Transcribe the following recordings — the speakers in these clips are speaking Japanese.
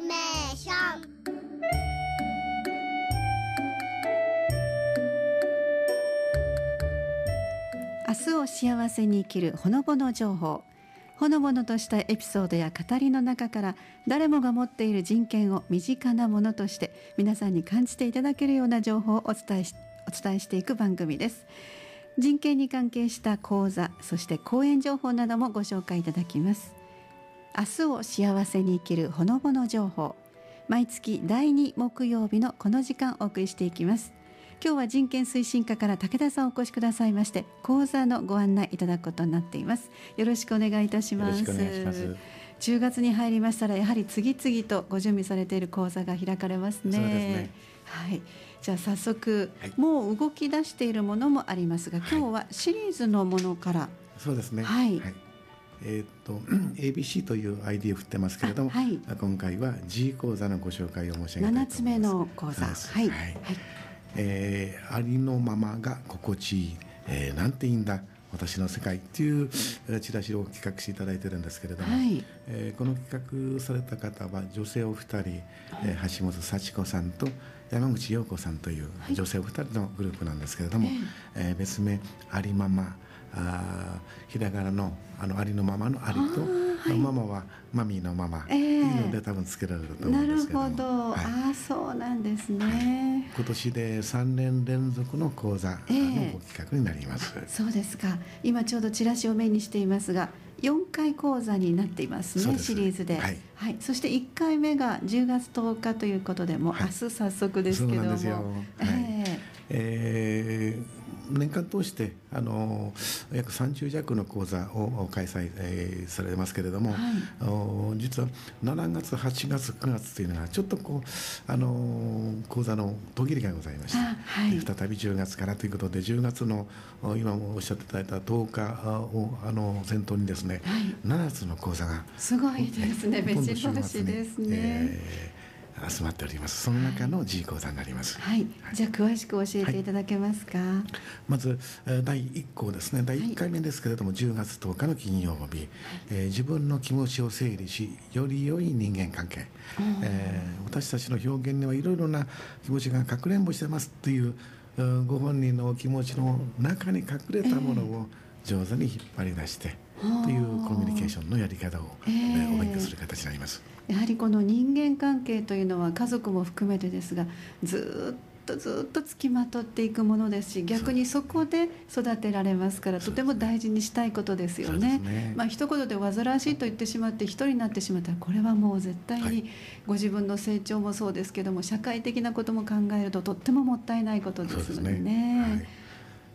メーション。明日を幸せに生きるほのぼの情報。ほのぼのとしたエピソードや語りの中から誰もが持っている人権を身近なものとして皆さんに感じていただけるような情報をお伝えしお伝えしていく番組です。人権に関係した講座そして講演情報などもご紹介いただきます。明日を幸せに生きるほのぼの情報。毎月第2木曜日のこの時間お送りしていきます。今日は人権推進課から武田さんお越しくださいまして講座のご案内いただくことになっています。よろしくお願いいたします。よろしくお願いします。10月に入りましたらやはり次々とご準備されている講座が開かれますね。そうですね。はい。じゃあ早速、はい。もう動き出しているものもありますが今日はシリーズのものから、そうですね。はいえーっと ABC という ID を振ってますけれども、あはい。今回は G 講座のご紹介を申し上げたいと思います。7つ目の講座。はい。はい。はい。えーありのままが心地いい、えーなんていいんだ私の世界っていうえーチラシを企画していただいてるんですけれども、はい。えーこの企画された方は女性お二人、えー橋本幸子さんと山口陽子さんという女性お二人のグループなんですけれども、えー別名ありままあーひらがなのあのありのままのありと、ママはマミーのママっていうので多分つけられたと思なるうんですけれども。ほど、はい。ああそうなんですね、今年で3年連続の講座ええ。のご企画になります。そうですか。今ちょうどチラシを目にしていますが4回講座になっていますねシリーズで、はい。そして1回目が10月10日ということでもうはい。明日早速ですけども、そうなんですよ。はい。え。えー年間通してあの約30弱の講座を開催、えーされますけれども、はい。お実は7月8月9月というのがちょっとこうあの講座の途切れがございまして、あはい。で再び10月からということで10月のお今もおっしゃっていただいた10日をあの先頭にですね、はい。7つの講座がーすごいですね。目白押しですね、えー集まっております。その中の G 講座になります、はい、じゃあ詳しく教えていただけますか、まずえー第1項ですね。第1回目ですけれども、10月10日の金曜日、えー自分の気持ちを整理しより良い人間関係、えー私たちの表現にはいろいろな気持ちがかくれんぼしてますといううんご本人のお気持ちの中に隠れたものを上手に引っ張り出して、というコミュニケーションのやり方を、えーえーお勉強する形になります。やはりこの人間関係というのは家族も含めてですがずっとずっとつきまとっていくものですし逆にそこで育てられますからとても大事にしたいことですよね。ねまあ一言で煩わしいと言ってしまって一人になってしまったらこれはもう絶対はいにご自分の成長もそうですけども社会的なことも考えるととってももったいないことですのでね。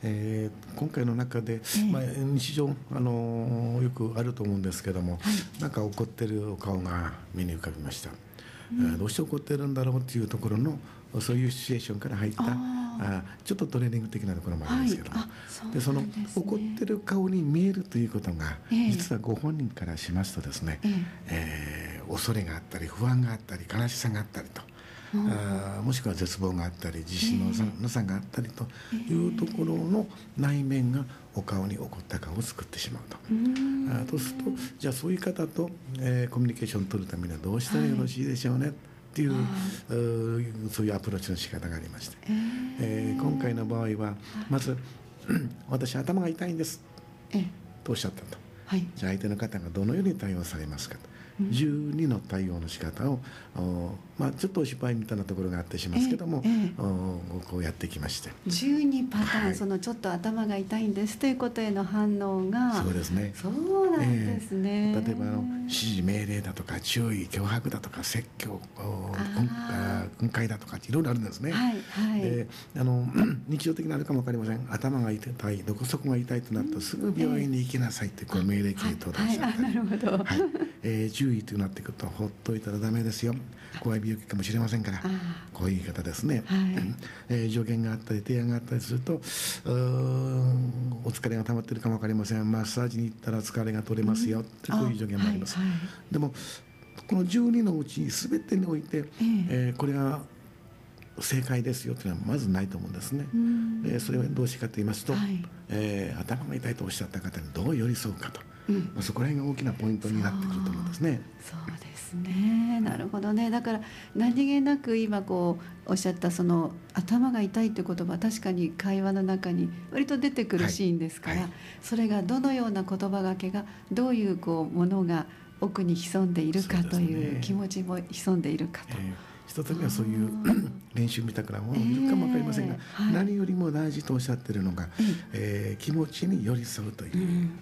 はいえー今回の中で、えまあ、日常、あのーよくあると思うんですけども、なんか怒ってるお顔が目に浮かびました、えーどうして怒ってるんだろうっていうところのそういうシチュエーションから入ったああちょっとトレーニング的なところもあるんですけども、はいでその怒ってる顔に見えるということが、ええ。実はご本人からしますとですね、え。えー恐れがあったり不安があったり悲しさがあったりと。あーもしくは絶望があったり自信のなさがあったりというところの内面がお顔に起こった顔を作ってしまうと。あーとするとじゃあそういう方と、えーコミュニケーションを取るためにはどうしたらよろしいでしょうね、っていうそういうアプローチの仕方がありまして、えー。今回の場合はまず「私頭が痛いんです。ええ」とおっしゃったと。はい。じゃあ相手の方がどのように対応されますかと、12の対応の仕方をおまあ、ちょっとお失敗みたいなところがあってしますけども、えこうやってきまして。12パターン、はい。そのちょっと頭が痛いんですということへの反応が。そうですね。そうなんですね、ええ。例えばあの指示命令だとか注意脅迫だとか説教訓戒だとかっていろいろあるんですね、はいはい。であの 日常的にあるかも分かりません。頭が痛いどこそこが痛いとなるとすぐ病院に行きなさいってこう命令系統を出したり、はいはい。あなるほど。はい。えー注意となってくるとほっといたらダメですよ。怖い病気かもしれませんから。あこういう言い方ですね、はい。えー助言があったり提案があったりするとお疲れが溜まってるかも分かりません。マッサージに行ったら疲れが取れますよ。ってこういう助言もあります、はいはい。でもこの12のうち全てにおいて、えーこれが正解ですよというのはまずないと思うんですね、えーそれはどうしてかと言いますと、はい。えー頭が痛いとおっしゃった方にどう寄り添うかとうん。まあ、そこら辺が大きなポイントになってくると思うんですね。そう。ですね。なるほどね。だから何気なく今こうおっしゃったその頭が痛いって言葉は確かに会話の中に割と出てくるシーンですから、はい。はいそれがどのような言葉がけがどういうこうものが奥に潜んでいるかというね気持ちも潜んでいるかと。えー一つにはそういう練習みたくなものもいるかも分かりませんが、えーはい。何よりも大事とおっしゃってるのが、ええー気持ちに寄り添うという、うん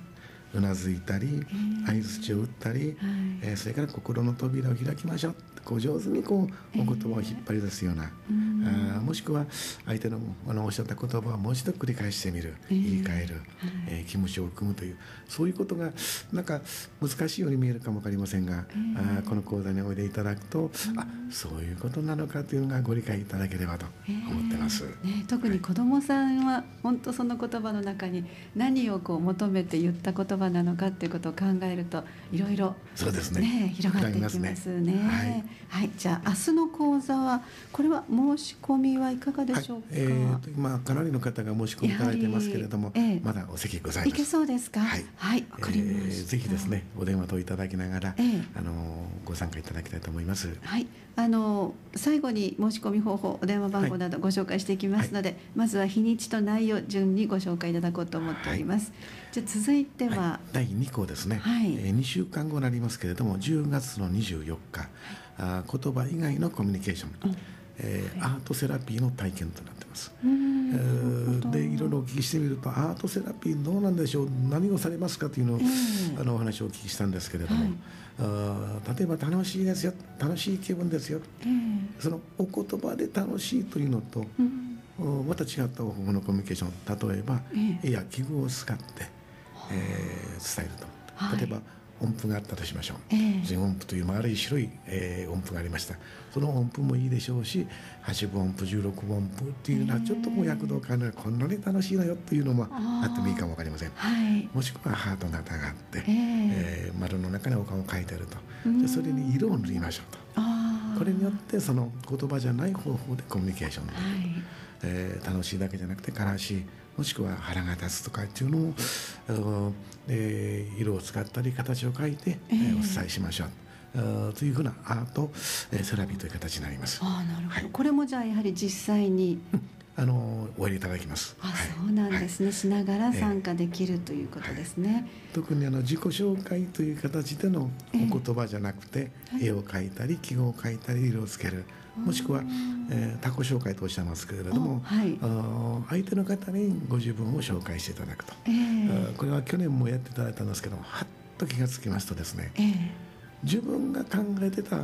うなずいたりー相づちを打ったり、はい。えーそれから心の扉を開きましょうこう上手にこうお言葉を引っ張り出すような、うん。あーもしくは相手のあのおっしゃった言葉をもう一度繰り返してみる、えー言い換える、えー気持ちを組むというそういうことがなんか難しいように見えるかも分かりませんが、えーあーこの講座においでいただくと、あそういうことなのかというのがご理解いただければと思ってます。えーね、特に子どもさんは本当その言葉の中に何をこう求めて言った言葉なのかっていうことを考えるといろいろそうですね。ね広がっていきますね。はいはい、じゃあ明日の講座はこれは申し込みはいかがでしょうか？えーと今かなりの方が申し込みいただいてますけれども、ええまだお席ございます。いけそうですか？はいはい、わかりまえーした。ぜひですねお電話といただきながら、ええあのご参加いただきたいと思います。はい、あの最後に申し込み方法、お電話番号などご紹介していきますので、まずは日にちと内容順にご紹介いただこうと思っております。じゃあ続いては、はい、第2項ですね、はいえー2週間後になりますけれども10月の24日、言葉以外のコミュニケーション、うん。えーアートセラピーの体験となってます。えーでいろいろお聞きしてみるとアートセラピーどうなんでしょう？何をされますか？というのを、ええあのお話をお聞きしたんですけれども、はい。あー例えば楽しいですよ。楽しい気分ですよ。ええ。そのお言葉で楽しいというのと、うん。おまた違った方法のコミュニケーション。例えば、えいや記号を使って、えー伝えると、はい。例えば音符があったとしましょう、ええ。全音符という丸い白い、えー音符がありました。その音符もいいでしょうし8分音符16分音符っていうのはちょっとこう躍動感のあるこんなに楽しいのよっていうのもあってもいいかもわかりません。はい。もしくはハートの型があって、ええ。えー丸の中にお顔を描いてあると。うん。でそれに色を塗りましょうと。これによってその言葉じゃない方法でコミュニケーションできる、はい。えー楽しいだけじゃなくて悲しいもしくは腹が立つとかっていうのを、あのえー色を使ったり形を描いて、えーええお伝えしましょう。というふうなアート、えーセラピーという形になります。ああ、なるほど、はい。これもじゃあやはり実際に。あのおやりいただきます。あ、はい。そうなんですね、しながらええ参加できるということですね。特にあの自己紹介という形でのおええ言葉じゃなくて、はい。絵を描いたり記号を描いたり色をつけるもしくは、えー他己紹介とおっしゃいますけれども、あはい。あの相手の方にご自分を紹介していただくと、えーこれは去年もやっていただいたんですけどはっと気がつきますとですね。ええ。自分が考えてた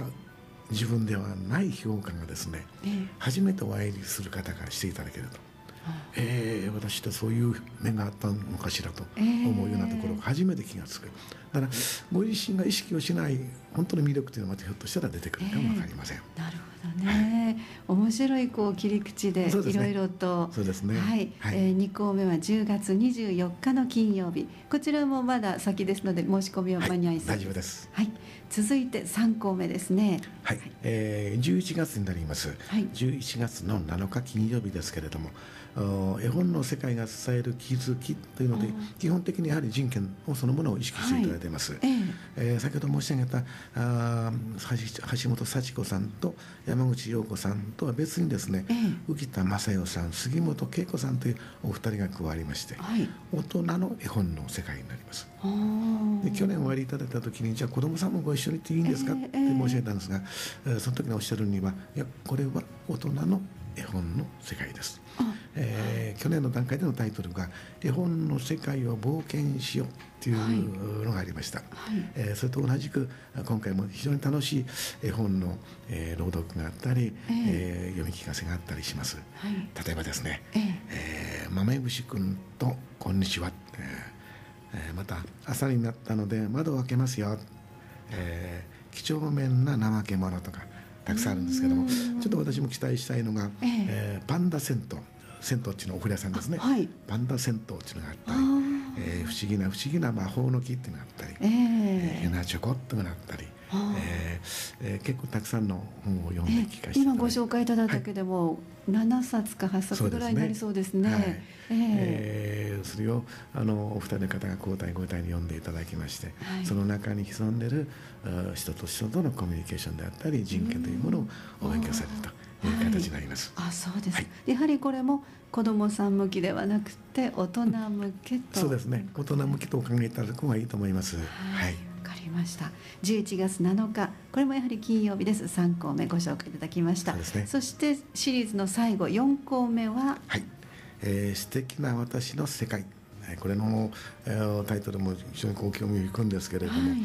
自分ではない評価がですねええ。初めてお会いする方がしていただけると。あえー、私ってそういう面があったのかしらとえー思うようなところが初めて気がつく、だからご自身が意識をしない本当の魅力というのはまたひょっとしたら出てくるかも分かりません、なるほどね、面白いこう切り口でいろいろと。そうですね。はい、はい。えー、2項目は10月24日の金曜日。こちらもまだ先ですので申し込みは間に合いそう大丈夫です。はい、続いて3項目ですね。はい、えー、11月になります、はい。11月の7日金曜日ですけれども絵本の世界が伝える気づきというので基本的にやはり人権をそのものを意識していただいています、ええ。えー先ほど申し上げたあー橋橋本幸子さんと山口陽子さんとは別にですね、ええ。浮田正代さん杉本恵子さんというお二人が加わりましてはい。大人の絵本の世界になります。で去年おやりいただいた時にじゃあ子どもさんもご一緒に行っていいんですか？ええって申し上げたんですが、えーその時におっしゃるにはいやこれは大人の絵本の世界です、あ。えー去年の段階でのタイトルが「絵本の世界を冒険しよう」っていうのがありました、はい。えーそれと同じく今回も非常に楽しい絵本の、えー朗読があったり、ええ。えー読み聞かせがあったりします。はい。例えばですねええ。えー豆虫くんとこんにちは、えーえーまた朝になったので窓を開けますよ、えー几帳面な怠け者とかたくさんあるんですけどもうん。ちょっと私も期待したいのが、ええ。えーパンダ銭湯銭湯っていうのはお風呂屋さんですね、あはい。パンダ銭湯っていうのがあったあり、ー。えー不思議な不思議な魔法の木っていうのがあったり、ええ。えーヘナチョコっていうのがあったりえーえー結構たくさんの本を読んでえ聞かせて今ご紹介いただいただけでも、7冊か8冊ぐらいになりそうですね。はい。ええ。えーそれをあのお二人の方が交代交代に読んでいただきまして、はい。その中に潜んでるあ人と人とのコミュニケーションであったり人権というものをお勉強されるという形になります。あそうです、はい。やはりこれも子どもさん向きではなくて大人向けと。そうですね。大人向きとお考えいただく方がいいと思います。ははいりました。11月7日、これもやはり金曜日です。3項目ご紹介いただきました。そうですね。そしてシリーズの最後4項目は、はい、えー素敵な私の世界。えーこれの、えータイトルも非常にこう興味を引くんですけれども、はい。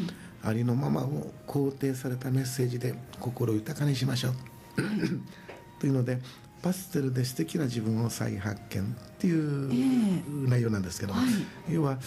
ありのままを肯定されたメッセージで心豊かにしましょう。というのでパステルで素敵な自分を再発見っていうえ。内容なんですけども、はい。要は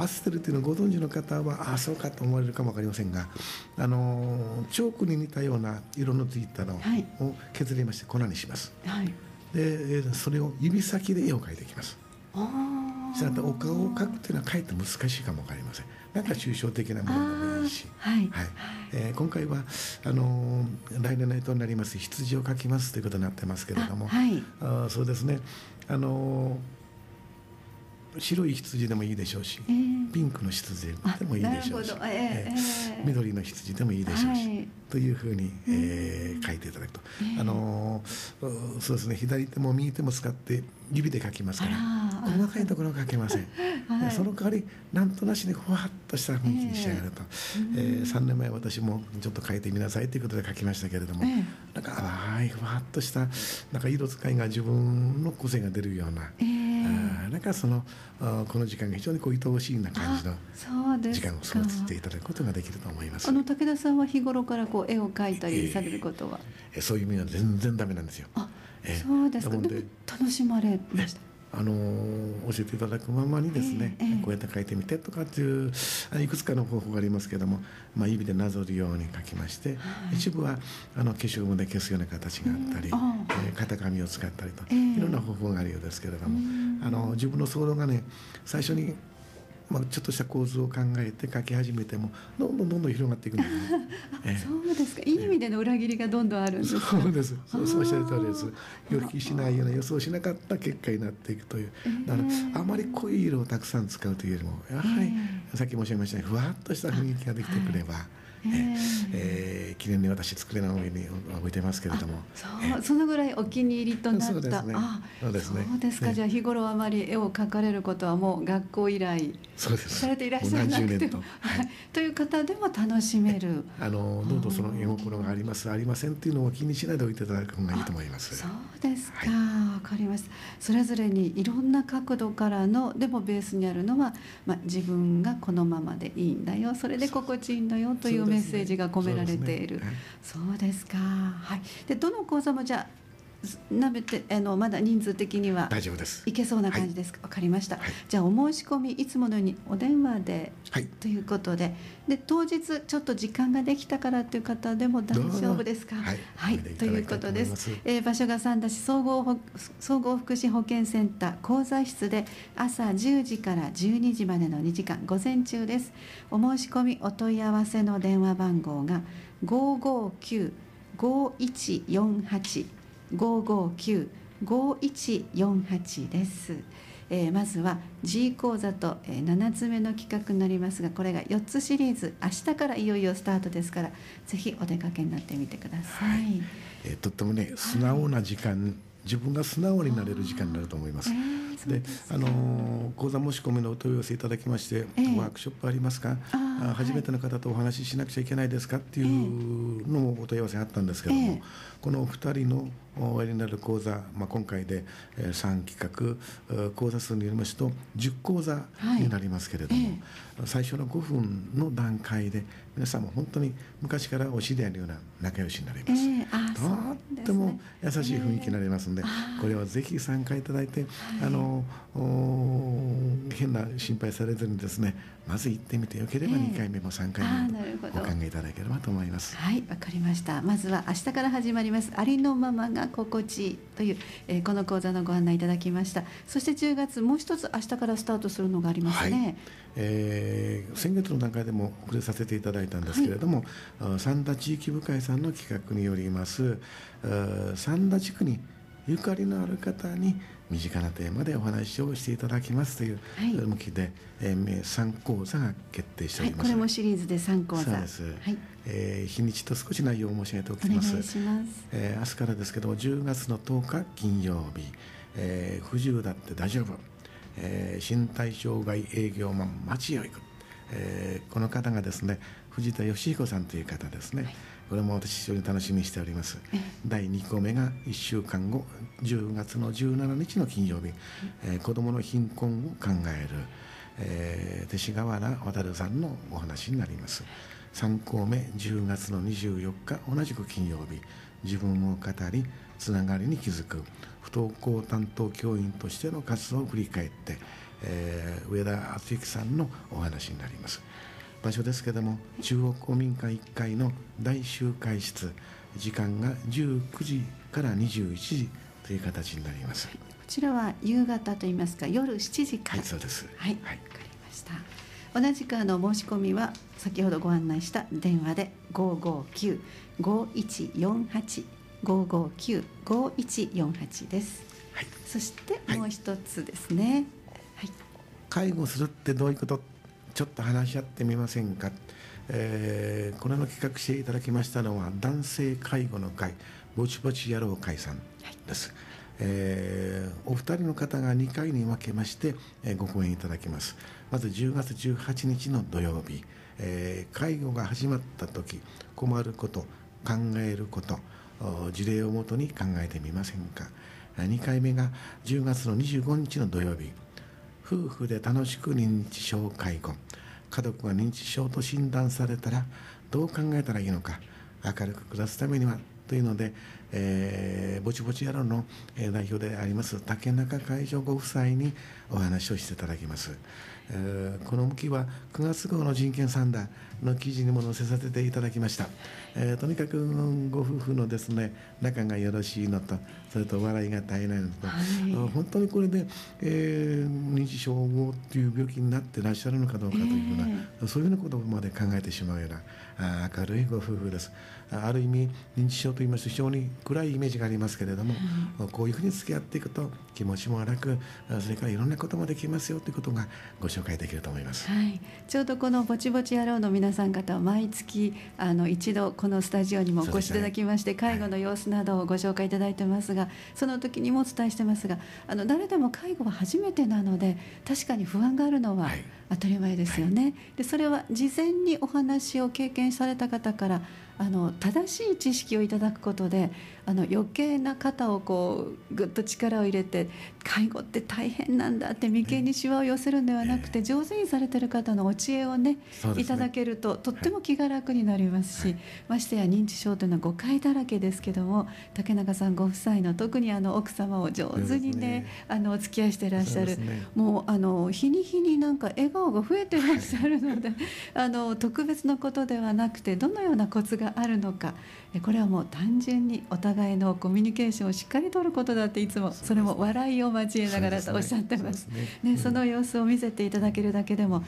パステルっていうのをご存知の方はああそうかと思われるかも分かりませんがあのーチョークに似たような色のついたのはい。を削りまして粉にします。はい。でえーそれを指先で絵を描いていきます。あしたお顔を描くっていうのはかえって難しいかも分かりません。なんか抽象的なものでもいいし。はい。はい。えー今回はあのー来年の干支になります羊を描きますということになってますけれども。あはい。あーそうですね。あのー白い羊でもいいでしょうし、えーピンクの羊でもいいでしょうしえーえーえー緑の羊でもいいでしょうし、はい。というふうに、えー書いていただくと、あのーうそうですね。左手も右手も使って指で書きますから細かいところは書けません、はい。でその代わりなんとなしにふわっとした雰囲気に仕上がると、えー3年前私もちょっと書いてみなさいということで書きましたけれども、ええ。なんか淡いふわっとしたなんか色使いが自分の個性が出るような、えーなんかそのこの時間が非常にこう愛おしいな感じの時間を過ごしていただくことができると思います。あ。の武田さんは日頃からこう絵を描いたりされることは、えそういう意味は全然ダメなんですよ。あええそうですか。でも楽しまれました？あのー教えていただくままにですね、ええええ。こうやって書いてみてとかっていうあいくつかの方法がありますけども、まあ、指でなぞるように書きまして、はい。一部はあの消しゴムで消すような形があったり、うんああ。えー型紙を使ったりと、ええ。いろんな方法があるようですけれども、うん。あの自分の想像がね最初に、まあ、ちょっとした構図を考えて書き始めてもどんどんどんどん広がっていくんですね。ええそうですかいい意味での裏切りがどんどんあるんですかそうです。そうそうおっしゃる通りです。予期しないような予想しなかった結果になっていくという。だからあまり濃い色をたくさん使うというよりもやはり、さっき申し上げましたようにふわっとした雰囲気ができてくれば。えええー記念に私机の上に置いてますけれども。そうそのぐらいお気に入りとなった。そうですね。あそうですね。そうですか、ね。じゃあ日頃あまり絵を描かれることはもう学校以来そうです。されていらっしゃらなくても。と、はい、という方でも楽しめる。あのどうぞその絵心がありますありませんっていうのを気にしないでおいていただく方がいいと思います。そうですか、はわかりましたそれぞれにいろんな角度からのでもベースにあるのは、まあ、自分がこのままでいいんだよ。それで心地いいんだよというメッセージが込められている。そうですか。はい。でどの講座もじゃあなべてあのまだ人数的には大丈夫です。いけそうな感じですか、わかりました、はい。じゃあお申し込みいつものようにお電話で。はい。ということで。で当日ちょっと時間ができたからという方でも大丈夫ですか？はい。ということです。えー場所が三田市総合ほ総合福祉保健センター講座室で朝10時から12時までの2時間午前中です。お申し込みお問い合わせの電話番号が559-5148 559-5148です。えーまずは G 講座と、えー7つ目の企画になりますがこれが4つシリーズ明日からいよいよスタートですからぜひお出かけになってみてください。はいえーとってもね素直な時間自分が素直になれる時間になると思いますえ。ーであのー講座申し込みのお問い合わせいただきまして、ええワークショップありますか？あ初めての方とお話ししなくちゃいけないですかっていうのもお問い合わせあったんですけども、ええ。このお二人のおやりになる講座、まあ、今回で、えー、3企画えー講座数によりますと10講座になりますけれども、最初の5分の段階で皆さんも本当に昔からお知り合いのような仲良しになります。とっても優しい雰囲気になりますので、これをぜひ参加いただいて、あのの変な心配されずにですねまず行ってみてよければ2回目も3回目もお考えいただければと思います。はいわかりました。まずは明日から始まります。ありのままが心地いいという、えー、この講座のご案内いただきました。そして10月もう一つ明日からスタートするのがありますね、はい、えー、先月の段階でも触れさせていただいたんですけれども、はい、三田地域部会さんの企画によります。三田地区にゆかりのある方に身近なテーマでお話をしていただきますという、はい、向きで、えー、3講座が決定しております、はい、これもシリーズで3講座。そうです、はい。えー、日にちと少し内容を申し上げておきます。お願いします、えー、明日からですけども10月の10日金曜日、えー、不自由だって大丈夫、えー、身体障害営業マン町へ行く、えー、この方がですね藤田義彦さんという方ですね、はいこれも私非常に楽しみにしております。第2項目が1週間後10月の17日の金曜日、えー、子どもの貧困を考える、えー、勅使河原渉さんのお話になります。3項目10月の24日同じく金曜日。自分を語りつながりに気づく。不登校担当教員としての活動を振り返って、えー、上田敦之さんのお話になります場所ですけども中央公民館1階の大集会室時間が19時から21時という形になります、こちらは夕方といいますか夜7時から。はいそうです。はい、はい、分かりました。同じくあの申し込みは先ほどご案内した電話で559-5148 559-5148です、はい、そしてもう一つですね、はい、介護するってどういうこと？ちょっと話し合ってみませんか、えー、これの企画していただきましたのは男性介護の会ぼちぼち野郎会さんです、はい、えー、お二人の方が2回に分けまして、えー、ご講演いただきます。まず10月18日の土曜日、えー、介護が始まった時困ること考えること事例をもとに考えてみませんか？2回目が10月の25日の土曜日夫婦で楽しく認知症介護家族が認知症と診断されたらどう考えたらいいのか明るく暮らすためにはというので、えー、ぼちぼち野郎の代表であります竹中会長ご夫妻にお話をしていただきます。えー、この向きは9月号の人権三段の記事にも載せさせていただきました、えー、とにかくご夫婦のですね仲がよろしいのとそれと笑いが絶えないのと、はい、本当にこれで、えー、認知症っていう病気になってらっしゃるのかどうかというような、えー、そういうようなことまで考えてしまうようなあ明るいご夫婦です。ある意味認知症といいますと非常に暗いイメージがありますけれども、うん、こういうふうに付き合っていくと気持ちも荒くそれからいろんなこともできますよということがご紹介できると思います、はい、ちょうどこの「ぼちぼち野郎」の皆さん方は毎月あの一度このスタジオにもお越しいただきまして、介護の様子などをご紹介いただいてますがその時にもお伝えしてますがあの誰でも介護は初めてなので確かに不安があるのは当たり前ですよね。はい、でそれは事前にお話を経験された方からあの正しい知識をいただくことであの余計な肩をこうぐっと力を入れて介護って大変なんだって眉間にしわを寄せるんではなくて、上手にされてる方のお知恵をね、ね、いただけるととっても気が楽になりますし、はい、ましてや認知症というのは誤解だらけですけども竹中さんご夫妻の特にあの奥様を上手にね、ね、あのお付き合いしてらっしゃる、ね、もうあの日に日になんか笑顔が増えてらっしゃるので あの特別なことではなくてどのようなコツがあるのかこれはもう単純にお互いのコミュニケーションをしっかりとることだっていつもそれも笑いを交えながらとおっしゃってます。ね、その様子を見せていただけるだけでも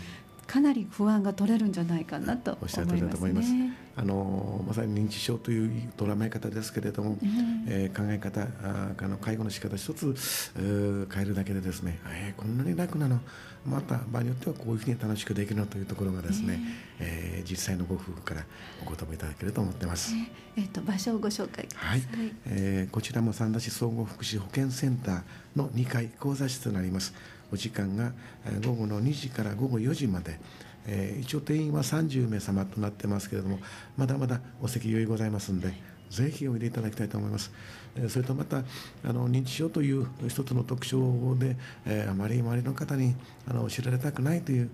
かなり不安が取れるんじゃないかなとおっしゃると思います、ね、あのまさに認知症という捉え方ですけれども、うん、えー、考え方あの介護の仕方一つ変えるだけでですね、えー、こんなに楽なの。また場合によってはこういうふうに楽しくできるのというところがですね、えー、えー、実際のご夫婦からお言葉いただけると思ってます。えー、えー、と場所をご紹介はい、えー、こちらも三田市総合福祉保健センターの2階講座室となります。お時間が午後の2時から午後4時まで、えー、一応定員は30名様となってますけれどもまだまだお席余裕ございますんでぜひおいでいただきたいと思います。それとまたあの認知症という一つの特徴で、えー、あまり周りの方にあの知られたくないという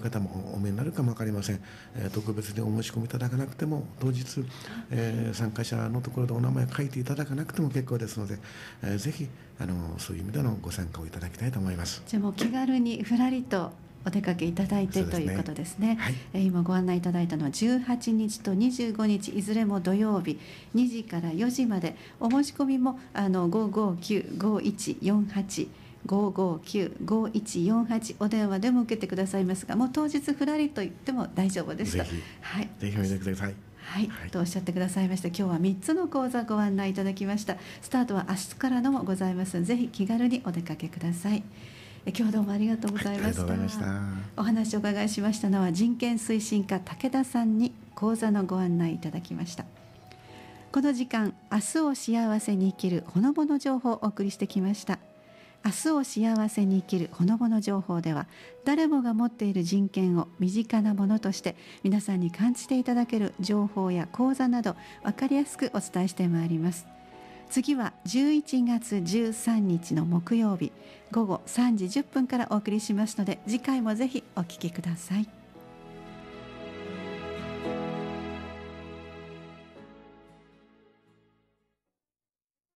方もお見えになるかも分かりません、えー、特別にお申し込みいただかなくても当日、えー、参加者のところでお名前を書いていただかなくても結構ですので、えー、ぜひあのそういう意味でのご参加をいただきたいと思いますじゃあもう気軽にふらりとお出かけいただいて、ね、ということですね、はい、え今ご案内いただいたのは18日と25日いずれも土曜日。2時から4時まで。お申し込みもあの559-5148 559-5148お電話でも受けてくださいますがもう当日ふらりと言っても大丈夫ですはい、ぜひおいでください。はい、はい、とおっしゃってくださいました。今日は3つの講座ご案内いただきました。スタートは明日からのもございますぜひ気軽にお出かけください今日はどうもありがとうございました。はい、したお話をお伺いしましたのは人権推進課武田さんに講座のご案内いただきました。この時間、明日を幸せに生きるほのぼの情報をお送りしてきました。明日を幸せに生きるほのぼの情報では誰もが持っている人権を身近なものとして皆さんに感じていただける情報や講座など分かりやすくお伝えしてまいります次は11月13日の木曜日午後3時10分からお送りしますので次回もぜひお聞きください。